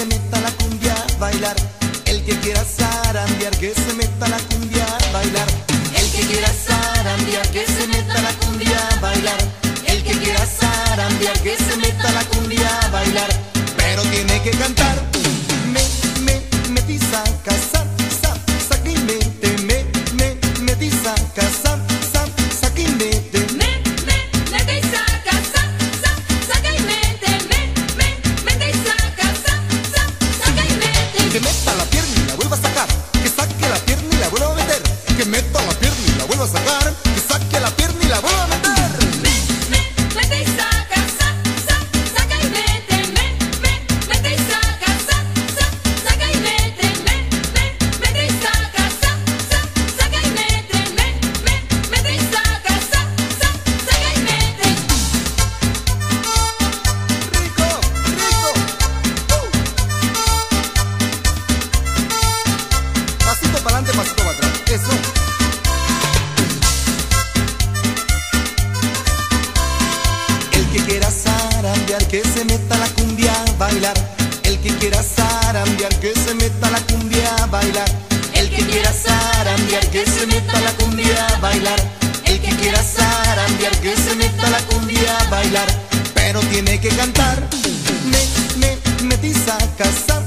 se meta la cumbia a bailar. El que quiera zarandear, que se meta la cumbia a bailar. El que quiera zarandear, que se meta la cumbia a bailar. El que quiera zarandear, que se meta la cumbia a bailar. Pero tiene que cantar. que se meta la cumbia a bailar. El que quiera zarambiar, que se meta la cumbia a bailar. El que quiera zarambiar, que se meta la cumbia a bailar. El que quiera zarambiar, que se meta la cumbia a bailar. Pero tiene que cantar. Me, me, metiza, casa.